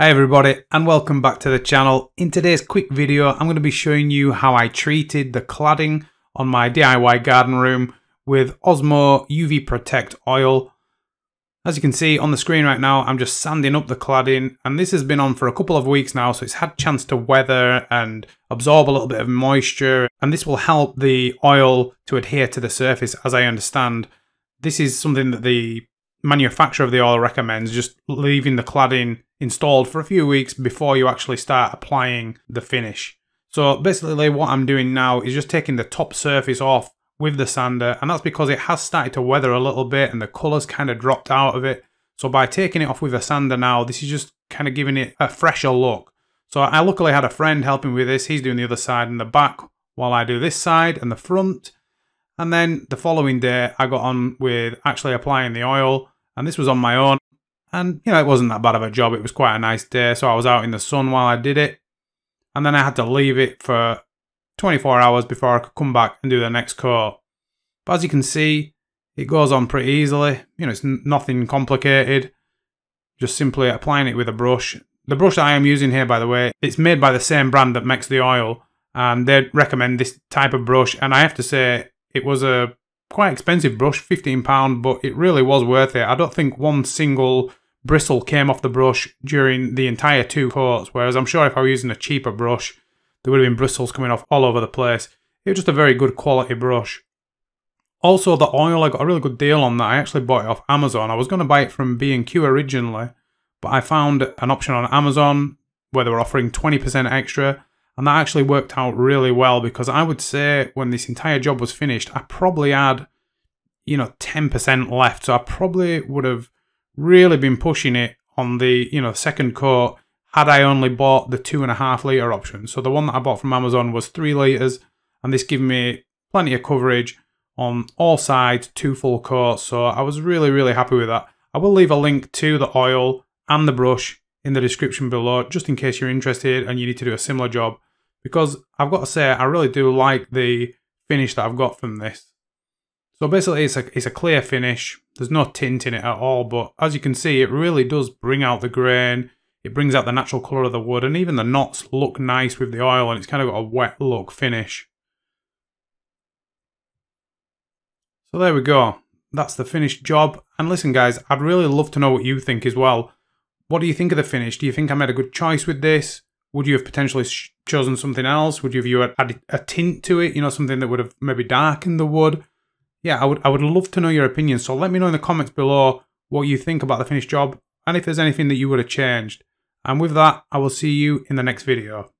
Hi everybody and welcome back to the channel. In today's quick video I'm going to be showing you how I treated the cladding on my DIY garden room with Osmo UV Protect oil. As you can see on the screen right now I'm just sanding up the cladding and this has been on for a couple of weeks now so it's had chance to weather and absorb a little bit of moisture and this will help the oil to adhere to the surface as I understand. This is something that the manufacturer of the oil recommends just leaving the cladding installed for a few weeks before you actually start applying the finish. So basically what I'm doing now is just taking the top surface off with the sander and that's because it has started to weather a little bit and the colours kind of dropped out of it. So by taking it off with a sander now, this is just kind of giving it a fresher look. So I luckily had a friend helping me with this. He's doing the other side and the back while I do this side and the front. And then the following day, I got on with actually applying the oil, and this was on my own. And, you know, it wasn't that bad of a job. It was quite a nice day, so I was out in the sun while I did it. And then I had to leave it for 24 hours before I could come back and do the next coat. But as you can see, it goes on pretty easily. You know, it's nothing complicated. Just simply applying it with a brush. The brush I am using here, by the way, it's made by the same brand that makes the oil. And they recommend this type of brush. And I have to say, it was a quite expensive brush, £15, but it really was worth it. I don't think one single bristle came off the brush during the entire two coats, whereas I'm sure if I were using a cheaper brush, there would have been bristles coming off all over the place. It was just a very good quality brush. Also, the oil, I got a really good deal on that. I actually bought it off Amazon. I was going to buy it from B&Q originally, but I found an option on Amazon where they were offering 20% extra and that actually worked out really well because I would say when this entire job was finished, I probably had, you know, 10% left. So I probably would have really been pushing it on the, you know, second coat had I only bought the two and a half litre option. So the one that I bought from Amazon was three litres and this gave me plenty of coverage on all sides, two full coats. So I was really, really happy with that. I will leave a link to the oil and the brush in the description below, just in case you're interested and you need to do a similar job. Because I've got to say, I really do like the finish that I've got from this. So basically, it's a, it's a clear finish. There's no tint in it at all, but as you can see, it really does bring out the grain. It brings out the natural colour of the wood, and even the knots look nice with the oil, and it's kind of got a wet look finish. So there we go. That's the finished job. And listen, guys, I'd really love to know what you think as well. What do you think of the finish? Do you think I made a good choice with this? Would you have potentially chosen something else? Would you have added a tint to it? You know, something that would have maybe darkened the wood? Yeah, I would. I would love to know your opinion. So let me know in the comments below what you think about the finished job and if there's anything that you would have changed. And with that, I will see you in the next video.